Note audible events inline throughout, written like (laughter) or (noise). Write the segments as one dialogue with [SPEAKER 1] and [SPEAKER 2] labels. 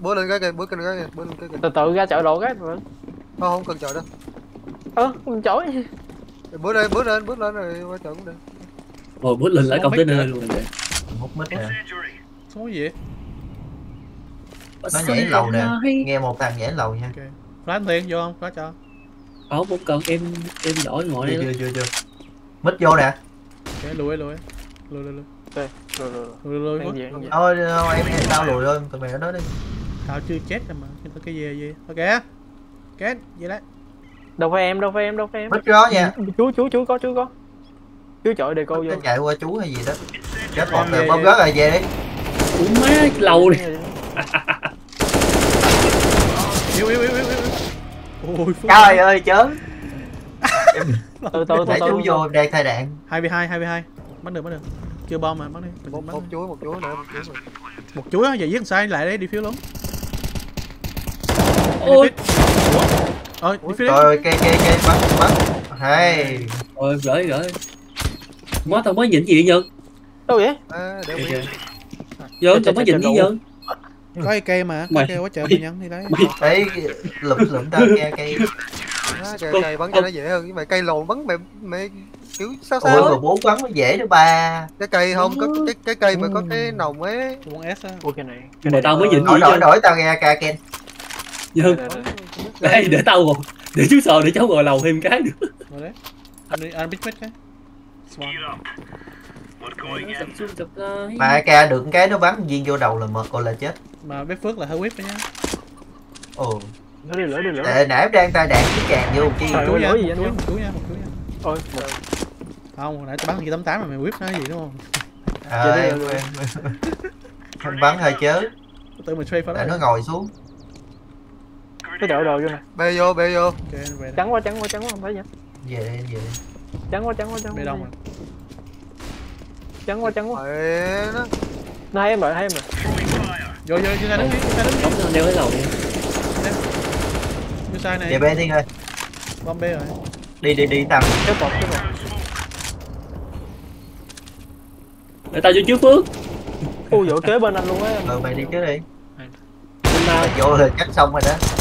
[SPEAKER 1] bữa lên cái kìa bữa lên cái kìa bữa lên cái kìa
[SPEAKER 2] từ từ ra chợ đồ cái rồi
[SPEAKER 1] không không cần chờ đâu.
[SPEAKER 2] Ơ mình chổi
[SPEAKER 1] bữa lên bữa lên bước lên rồi qua chờ cũng được.
[SPEAKER 3] Rồi bước lên lại container luôn rồi.
[SPEAKER 4] Hút mít nè.
[SPEAKER 5] số gì
[SPEAKER 4] Nó nhảy lầu nè. Nghe một thằng nhảy lầu nha.
[SPEAKER 5] ok. Flash tiền vô không? Flash cho.
[SPEAKER 3] Không, không cần em em giỏi ngồi
[SPEAKER 4] Chưa
[SPEAKER 3] đây.
[SPEAKER 4] chưa chưa chưa. Mít vô nè.
[SPEAKER 5] ok lùi lùi. Lùi lùi lùi.
[SPEAKER 2] Rồi rồi rồi
[SPEAKER 5] lùi. Lùi
[SPEAKER 2] đang
[SPEAKER 5] lùi.
[SPEAKER 2] Gì đang gì?
[SPEAKER 4] Thôi thôi, em em tao lùi thôi, tụi mày ở đó đi.
[SPEAKER 5] Tao chưa chết rồi mà. Cái cái gì gì? Ok kết vậy đấy.
[SPEAKER 2] Đâu phải em đâu phải em đâu phải em.
[SPEAKER 4] Mít đó nha.
[SPEAKER 2] chú chú chú có chú có. Chú chọi đề cô vô.
[SPEAKER 4] Nó chạy qua chú hay gì đó. Chết một rồi, bóp rớt rồi về đi.
[SPEAKER 3] Ủa má lầu đi.
[SPEAKER 5] yếu yếu ôi phước
[SPEAKER 4] Trời ơi chớ. (laughs)
[SPEAKER 2] từ từ từ
[SPEAKER 4] Để
[SPEAKER 2] từ
[SPEAKER 4] chú vô em đang thay đạn.
[SPEAKER 5] hai v hai hai v hai. Bắn được bắn được. Chưa bom mà bắn đi.
[SPEAKER 1] Một một chuối một chuối nữa một chuối
[SPEAKER 5] một chuối á giờ giết sai lại đấy đi phiếu luôn
[SPEAKER 3] Ôi,
[SPEAKER 5] ờ đi
[SPEAKER 4] Trời ơi, cây cây cây bắn bắn. Hay.
[SPEAKER 3] rồi gửi gửi. Má tao mới nhìn gì vậy
[SPEAKER 2] đâu vậy?
[SPEAKER 1] À,
[SPEAKER 3] tao mới nhìn gì Nhân?
[SPEAKER 5] có cái cây mà có
[SPEAKER 3] Mày-
[SPEAKER 5] cây quá trời
[SPEAKER 3] mày-
[SPEAKER 5] mày nhân đi đấy
[SPEAKER 4] Đấy, lụm lụm tao nghe cây.
[SPEAKER 1] cây, cây bắn cho nó dễ hơn. Nhưng mà cây lồn bắn mẹ mẹ kiểu sao
[SPEAKER 4] Ôi
[SPEAKER 1] sao
[SPEAKER 4] mà bố bắn mới dễ nữa ba.
[SPEAKER 1] cái cây không có cái cái cây mà có cái nòng ấy.
[SPEAKER 5] Con S á.
[SPEAKER 2] Ui cái này
[SPEAKER 3] Mà tao mới nhìn gì
[SPEAKER 4] Đổi đổi đổi tao nghe ca Ken.
[SPEAKER 3] Nhân,
[SPEAKER 2] Đây, đây,
[SPEAKER 3] đây để tao ngồi. Để chú sợ để cháu ngồi lầu thêm cái nữa.
[SPEAKER 5] rồi đấy anh đi anh biết biết cái.
[SPEAKER 4] Mà ca được cái nó bắn viên vô đầu là mệt còn là chết.
[SPEAKER 5] mà biết phước là hơi whip nhá
[SPEAKER 4] Ồ.
[SPEAKER 2] nó đi lửa đi lửa
[SPEAKER 4] Để nãy em đang tay đạn cái càng vô chi.
[SPEAKER 2] Trời
[SPEAKER 5] chú
[SPEAKER 2] ơi,
[SPEAKER 5] nha chú nha chú nha
[SPEAKER 2] ôi
[SPEAKER 5] không hồi nãy tao bắn gì tám tám mà mày whip nó gì đúng không
[SPEAKER 4] À,
[SPEAKER 2] đi,
[SPEAKER 4] em,
[SPEAKER 2] rồi. (laughs)
[SPEAKER 4] bắn hơi chớ.
[SPEAKER 5] tự mình trade
[SPEAKER 4] Để
[SPEAKER 5] phá
[SPEAKER 4] nó ngồi xuống.
[SPEAKER 2] Cái chọi đồ vô nè.
[SPEAKER 1] Bê vô bê vô.
[SPEAKER 5] Ok về đây.
[SPEAKER 2] Trắng quá trắng quá trắng quá không phải vậy.
[SPEAKER 4] Về đi, về đi.
[SPEAKER 2] trắng quá trắng quá trắng
[SPEAKER 5] bê
[SPEAKER 2] quá
[SPEAKER 5] đông rồi
[SPEAKER 2] trắng quá trắng quá
[SPEAKER 1] nó
[SPEAKER 2] nó hay em rồi hay em rồi
[SPEAKER 5] vô vô vô sai đứng đi vô sai đứng đi.
[SPEAKER 3] Đóng nó đeo cái lầu đi.
[SPEAKER 5] vô sai
[SPEAKER 4] Về
[SPEAKER 5] này
[SPEAKER 4] bên đi thôi.
[SPEAKER 5] bom bê rồi.
[SPEAKER 4] Đi đi đi tầm.
[SPEAKER 2] cái bọt cái bọt
[SPEAKER 3] Để tao vô trước Phước.
[SPEAKER 2] ui dội kế bên anh luôn á.
[SPEAKER 4] Rồi mày đi trước đi.
[SPEAKER 3] Bên
[SPEAKER 4] vô là chắc xong rồi đó.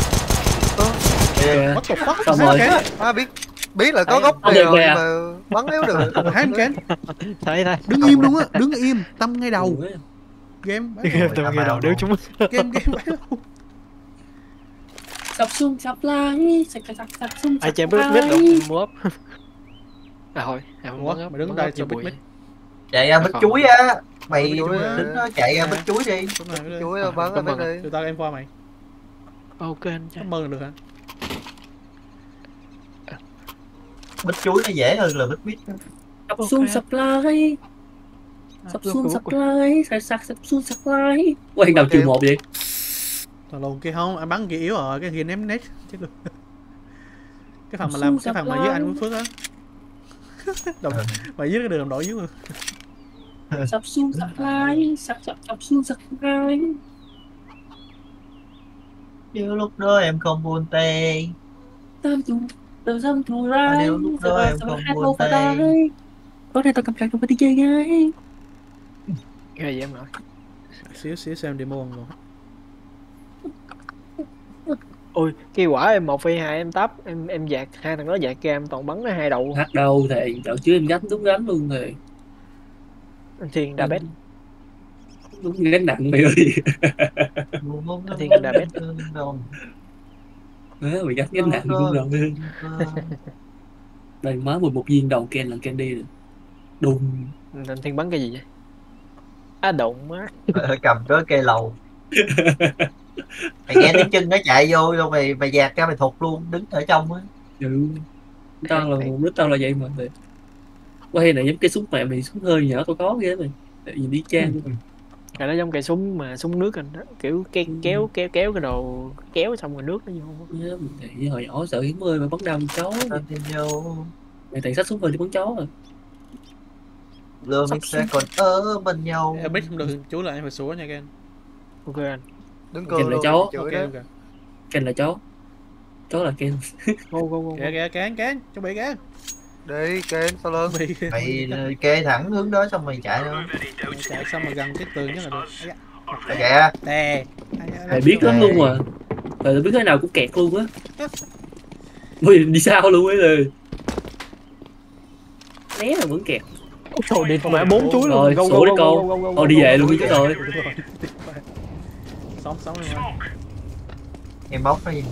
[SPEAKER 4] Đi đi.
[SPEAKER 5] What the fuck?
[SPEAKER 3] Xong
[SPEAKER 5] Hai
[SPEAKER 3] rồi.
[SPEAKER 1] à biết biết là có gốc rồi mà bắn yếu được. (laughs)
[SPEAKER 5] Hai cái
[SPEAKER 2] thấy thấy.
[SPEAKER 5] Đứng im luôn á đứng im tâm ngay đầu. Game
[SPEAKER 2] tôi
[SPEAKER 4] tao
[SPEAKER 2] nghe đầu
[SPEAKER 4] luôn.
[SPEAKER 2] chúng (laughs)
[SPEAKER 5] game game
[SPEAKER 3] Sập xuống sập lại. Sập sập sập xuống
[SPEAKER 2] ai chém biết biết đâu mua ấp (laughs) à thôi em bắn ấp,
[SPEAKER 5] mày đứng đây cho
[SPEAKER 2] bụi.
[SPEAKER 4] Chạy ra bích chuối á. Mày
[SPEAKER 1] Bích
[SPEAKER 4] đứng đó chạy ra bích chuối đi.
[SPEAKER 5] Đúng đúng
[SPEAKER 1] chuối bắn
[SPEAKER 2] ơn.
[SPEAKER 1] đây
[SPEAKER 5] Tụi tao em qua mày
[SPEAKER 2] ok anh trai
[SPEAKER 5] cảm ơn được hả
[SPEAKER 4] Bích chuối nó dễ hơn là bích mít.
[SPEAKER 3] Sập xuống sập lại. Sập xuống sập lại. Sập sập sập xuống sập lại. Quay đầu trừ một vậy.
[SPEAKER 5] thằng lồn kia không anh bắn kia yếu rồi cái kia ném nét chết luôn (laughs) cái phần mà làm cái phần mà với anh với phước á (laughs) đồng mà với cái đường đội dưới mà
[SPEAKER 3] Sập xuống sập lại. Sập sập sập xuống sập lại.
[SPEAKER 4] Chứ lúc đó em không buồn tay.
[SPEAKER 3] Tam tù. Từ dâm thù ra.
[SPEAKER 4] điều lúc đó em không buồn tay.
[SPEAKER 3] Có thể tao cầm cạc trong cái DJ ngay.
[SPEAKER 2] ghê vậy em rồi
[SPEAKER 5] xíu xíu xem demo luôn
[SPEAKER 2] ôi cái quả em một phi hai em tắp em em dạt hai thằng đó dạt kia em toàn bắn nó hai đầu
[SPEAKER 3] Hát đâu thì đợt trước em gánh đúng gánh luôn thì.
[SPEAKER 2] anh thiên đa bét
[SPEAKER 3] Đúng gánh nặng mày ơi.
[SPEAKER 2] Thiên đà bét.
[SPEAKER 3] Má mày gánh gánh nặng luôn rồi. (laughs) Đây má 11 viên đầu Ken là Ken đi rồi. Đùng.
[SPEAKER 2] anh thiên bắn cái gì vậy á động má
[SPEAKER 4] Ờ, cầm cái cây lầu mày nghe tiếng chân nó chạy vô rồi mày mày dạt ra mày thụt luôn đứng ở trong á
[SPEAKER 3] Ừ. Tao là mục đích tao là vậy mà. Thì. Quay này giống cái súng mẹ mày súng hơi nhỏ tôi có ghê mày. Tại vì đi trang.
[SPEAKER 2] Cái đó giống cây súng mà súng nước anh đó kiểu cái kéo kéo kéo cái đồ kéo xong rồi nước nó vô
[SPEAKER 3] Nhớ mình thì hồi nhỏ sợ hiếm ơi mà bắn chó.
[SPEAKER 4] Tao tin vô
[SPEAKER 3] Mày tại sách súng hơi đi bắn chó rồi.
[SPEAKER 4] lừa mình sẽ còn ở bên nhau
[SPEAKER 5] em biết không được chú là em phải sủa nha Ken
[SPEAKER 2] ok anh
[SPEAKER 1] đứng
[SPEAKER 3] lại
[SPEAKER 1] luôn
[SPEAKER 3] cháu.
[SPEAKER 5] ok ok
[SPEAKER 3] Ken là chó. Chó là Ken.
[SPEAKER 2] go go go
[SPEAKER 5] kìa kìa Ken Ken chuẩn bị Ken
[SPEAKER 1] đi kênh sau lưng.
[SPEAKER 4] Mày kê thẳng hướng đó xong mày chạy thôi
[SPEAKER 5] chạy xong mà gần cái tường nhất là được.
[SPEAKER 4] kìa.
[SPEAKER 5] Nè.
[SPEAKER 3] thầy biết lắm luôn mà thầy biết cái nào cũng kẹt luôn á. Ui, đi sao luôn ấy rồi. Né là vẫn kẹt.
[SPEAKER 2] Trời đi mẹ bốn chuối luôn.
[SPEAKER 3] Rồi, sổ đi con.
[SPEAKER 2] go,
[SPEAKER 3] thôi đi về luôn chứ rồi.
[SPEAKER 5] Sống sống mà.
[SPEAKER 4] em bóc nó gì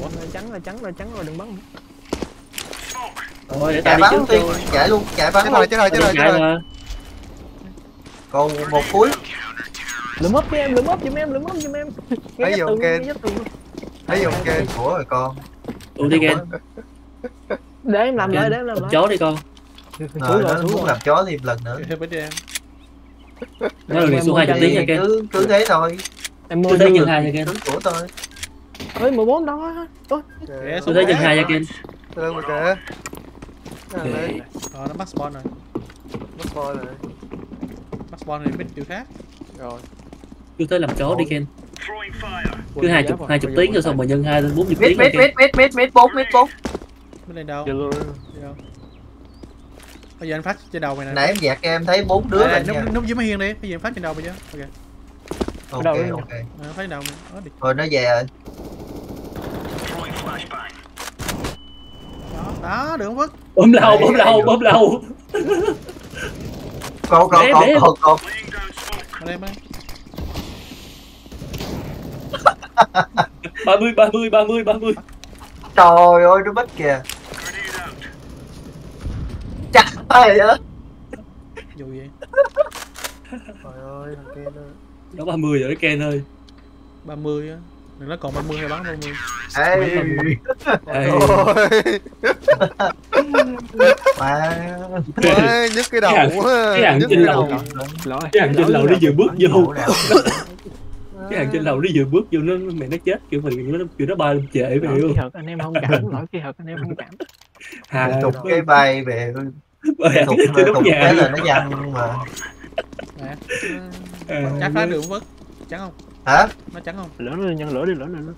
[SPEAKER 2] Ủa, là trắng là trắng là trắng rồi đừng bắn nữa.
[SPEAKER 3] Thôi để tao đi
[SPEAKER 4] bắn
[SPEAKER 3] trước
[SPEAKER 4] đi
[SPEAKER 3] thôi
[SPEAKER 4] chạy luôn chạy bắn luôn.
[SPEAKER 1] chết rồi chết rồi chết
[SPEAKER 3] chạy
[SPEAKER 1] rồi
[SPEAKER 4] còn một cuối.
[SPEAKER 2] Lượm úp với em lượm úp giùm em lượm úp giùm em.
[SPEAKER 1] Thấy
[SPEAKER 2] nghe từ.
[SPEAKER 1] thấy dùng kê
[SPEAKER 4] của rồi con.
[SPEAKER 3] Tụi đi ghen
[SPEAKER 2] để em làm lại để em làm lại.
[SPEAKER 3] chó đi con.
[SPEAKER 2] Xuống
[SPEAKER 4] rồi nó
[SPEAKER 2] xuống
[SPEAKER 4] muốn làm chó thêm lần nữa.
[SPEAKER 5] Đi em.
[SPEAKER 3] nó
[SPEAKER 2] Em
[SPEAKER 3] xuống
[SPEAKER 2] mua
[SPEAKER 3] hai chục
[SPEAKER 2] cho
[SPEAKER 3] tiếng
[SPEAKER 2] đi.
[SPEAKER 3] nha Ken.
[SPEAKER 4] Cứ thế thôi.
[SPEAKER 2] Em mua
[SPEAKER 3] tôi nhân
[SPEAKER 2] người-
[SPEAKER 3] hai nha Ken.
[SPEAKER 4] Cứ của tôi.
[SPEAKER 2] Ơi 14 đó Ôi,
[SPEAKER 3] tôi thấy nhân hai nha Ken.
[SPEAKER 1] Lên rồi kìa Nè, lên.
[SPEAKER 5] Rồi nó bắt spawn rồi.
[SPEAKER 1] Mất voi rồi
[SPEAKER 5] Bắt spawn thì biết điều khác.
[SPEAKER 1] rồi
[SPEAKER 3] tôi thấy làm chó đi Ken cứ hai chục
[SPEAKER 2] rồi,
[SPEAKER 3] hai chục tiếng rồi xong rồi nhân hai lên bốn chục
[SPEAKER 4] mít
[SPEAKER 3] tiếng
[SPEAKER 4] mít mít mít mít mít bốn mít bốn
[SPEAKER 5] Bên đây đâu? Bây giờ anh phát trên đầu mày nè.
[SPEAKER 4] nãy em dạt em thấy bốn đứa lên
[SPEAKER 5] đây,
[SPEAKER 4] nha
[SPEAKER 5] núp núp dưới máy hiên đi. Bây giờ anh phát trên đầu bây giờ. Ok.
[SPEAKER 4] ok ok
[SPEAKER 5] Ờ, phát trên đầu. Đi.
[SPEAKER 4] rồi nó về rồi
[SPEAKER 5] Đó, được không Phước?
[SPEAKER 3] bấm lâu bấm lâu bấm lâu
[SPEAKER 4] con con con con con
[SPEAKER 5] Ở đây, đây. (laughs)
[SPEAKER 3] ba mươi ba mươi ba mươi ba mươi
[SPEAKER 4] trời ơi nó bắt kìa trời ơi
[SPEAKER 5] Dù gì?
[SPEAKER 1] trời ơi thằng kia nó
[SPEAKER 3] đó ba mươi rồi đấy Ken ơi
[SPEAKER 5] 30 á. Đừng nói còn 30 hay bắn 30.
[SPEAKER 4] Ê,
[SPEAKER 3] Ê.
[SPEAKER 1] ôi
[SPEAKER 4] mà
[SPEAKER 1] Ôi, nhức cái đầu
[SPEAKER 3] Cái hàng-
[SPEAKER 1] quá
[SPEAKER 3] cái hàng
[SPEAKER 1] nhức
[SPEAKER 3] trên
[SPEAKER 1] cái
[SPEAKER 3] lầu. cái hàng trên lầu nó vừa bước vô cái hàng trên lầu nó vừa bước vô nó mẹ nó chết kiểu mình nó kiểu nó bay lên trễ mày hiểu không
[SPEAKER 2] anh em thông cảm lỗi kỹ thuật anh em thông cảm (laughs)
[SPEAKER 3] hà
[SPEAKER 4] tục cái bay về tục tục cái là nó văng mà
[SPEAKER 3] Ờ,
[SPEAKER 5] chắc phát được không Phước? Trắng không?
[SPEAKER 4] Hả?
[SPEAKER 5] Nó trắng không?
[SPEAKER 2] lỡ lên nhân lửa đi lửa lên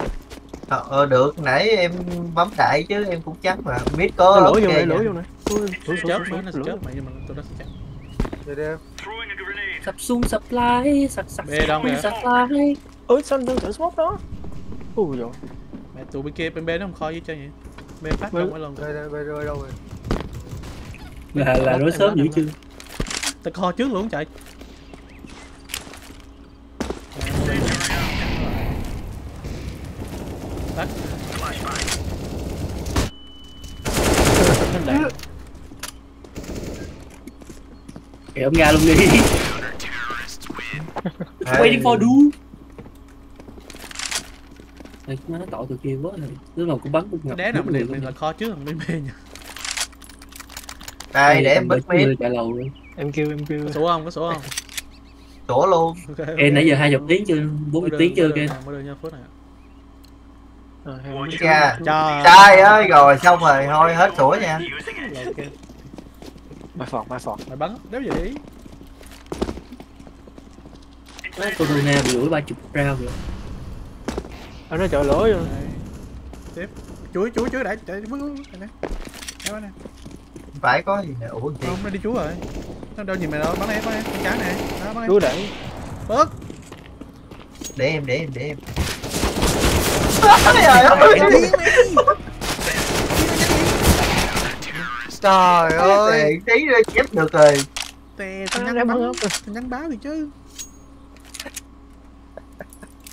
[SPEAKER 4] ờ ờ, được. Nãy em bấm đại chứ em cũng chắc mà. Mít
[SPEAKER 2] nó
[SPEAKER 4] có
[SPEAKER 2] lửa vô này lửa vô này lửa,
[SPEAKER 5] Chớp,
[SPEAKER 2] lửa,
[SPEAKER 5] Phước nó
[SPEAKER 2] lửa,
[SPEAKER 5] chớp mày nhưng mà tôi nó sẽ
[SPEAKER 1] đi em.
[SPEAKER 3] Sập xuống sập lại sập sập sập lại
[SPEAKER 2] ơi sao anh thử smoke đó. Ui rồi
[SPEAKER 5] Mẹ tụi bên kia bên bên nó không kho với chơi vậy. Bên phát trong cái lần.
[SPEAKER 1] đây đây đây rơi đâu rồi?
[SPEAKER 3] Là là nói sớm dữ chưa?
[SPEAKER 5] Tao kho trước luôn chạy.
[SPEAKER 3] Kệ ông ra luôn đi (laughs)
[SPEAKER 4] Ê,
[SPEAKER 3] waiting for du Này, nó tội từ kia quá rồi lúc nào cũng bắn cũng ngập
[SPEAKER 5] Đé nào mình là kho trước thằng bên bên nha.
[SPEAKER 4] đây để em bít mít
[SPEAKER 3] chạy lầu rồi
[SPEAKER 2] em kêu em kêu
[SPEAKER 5] Có sổ không? Có sổ không?
[SPEAKER 4] chỗ luôn
[SPEAKER 5] Ok, ok.
[SPEAKER 3] em nãy giờ hai chục tiếng chưa bốn
[SPEAKER 5] Mới
[SPEAKER 3] chục
[SPEAKER 5] đưa-
[SPEAKER 3] tiếng chưa
[SPEAKER 5] nha, Mới đưa nha này.
[SPEAKER 4] Cha.
[SPEAKER 2] cái-
[SPEAKER 5] Cho.
[SPEAKER 4] sai ơi rồi xong rồi thôi hết sủa nha
[SPEAKER 2] Bài phọt bài phọt
[SPEAKER 5] Mày bắn đéo gì
[SPEAKER 3] corona bị đuổi ba chục round rồi
[SPEAKER 2] anh nói trời lửa rồi.
[SPEAKER 5] Tiếp. Chuối chuối chuối đã chạy bước bước này. Đây nè.
[SPEAKER 4] phải có gì nè ủa gì
[SPEAKER 5] Không nó đi chuối rồi. Nó đâu nhìn mày đâu, bắn em bắn em, con trái này. Đó bắn em.
[SPEAKER 2] chúa để
[SPEAKER 5] Phước.
[SPEAKER 4] để em để em để em trời ơi
[SPEAKER 1] trời ơi
[SPEAKER 4] tí ra chép được rồi
[SPEAKER 5] Tè
[SPEAKER 2] À,
[SPEAKER 5] thằng nhắn
[SPEAKER 2] em
[SPEAKER 5] bắn.
[SPEAKER 2] bắn không?
[SPEAKER 5] Thằng nhắn báo thì chứ.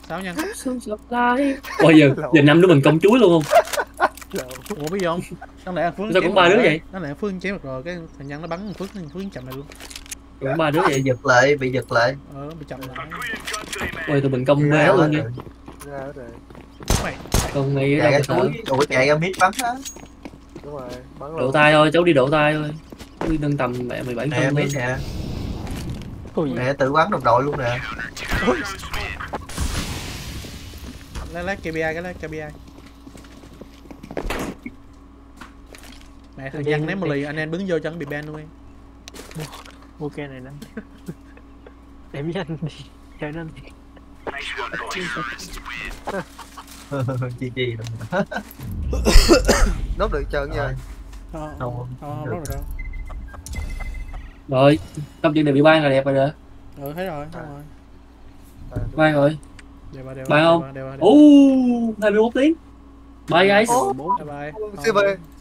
[SPEAKER 5] Sao nhắn?
[SPEAKER 3] xuống sập lại ôi giờ giờ năm đứa mình công chuối luôn không
[SPEAKER 5] Ủa bây giờ không? Đáng lẽ Phước
[SPEAKER 3] Sao cũng ba đứa vậy?
[SPEAKER 5] Đáng lẽ Phước chém được rồi, cái thằng nhắn nó bắn thằng Phước, thằng Phước chậm lại luôn.
[SPEAKER 3] cũng ba đứa vậy
[SPEAKER 4] giật lại bị giật lại
[SPEAKER 5] Ờ, bị chậm lại.
[SPEAKER 3] ôi tụi mình công bé luôn nha
[SPEAKER 4] rồi.
[SPEAKER 1] ra hết rồi
[SPEAKER 5] Mày.
[SPEAKER 3] còn ngay
[SPEAKER 4] chạy
[SPEAKER 3] ở
[SPEAKER 4] ra
[SPEAKER 3] đâu mà
[SPEAKER 4] chuối ủa chạy ra mít bắn á
[SPEAKER 1] đúng rồi bắn
[SPEAKER 3] đổ
[SPEAKER 1] luôn.
[SPEAKER 3] tay thôi cháu đi đổ tay thôi. Đi nâng tầm mẹ mười bảy
[SPEAKER 4] nè
[SPEAKER 3] phân
[SPEAKER 4] mít
[SPEAKER 3] thôi.
[SPEAKER 4] nè. Nè tự bắn đồng đội luôn nè.
[SPEAKER 5] Lấy lấy KPI cái lấy KPI. Mẹ thằng nhắn ném một lì anh em đứng vô cho nó bị ban luôn. (laughs) Em.
[SPEAKER 2] ok này anh em với anh đi chơi anh
[SPEAKER 4] chi chi rồi (coughs) (coughs) (coughs)
[SPEAKER 1] nốt được trơn nha
[SPEAKER 5] Không,
[SPEAKER 4] Không,
[SPEAKER 5] không, không,
[SPEAKER 4] được.
[SPEAKER 5] rồi đâu.
[SPEAKER 3] rồi tâm chuyện này bị ban là đẹp rồi đó
[SPEAKER 5] ừ thấy rồi thấy
[SPEAKER 1] À.
[SPEAKER 5] rồi.
[SPEAKER 3] Bay rồi.
[SPEAKER 5] đều ba đều
[SPEAKER 3] Bay
[SPEAKER 5] ba,
[SPEAKER 3] không? Ô, 21 tiếng. Bye guys.
[SPEAKER 5] Bye bye
[SPEAKER 1] CV CV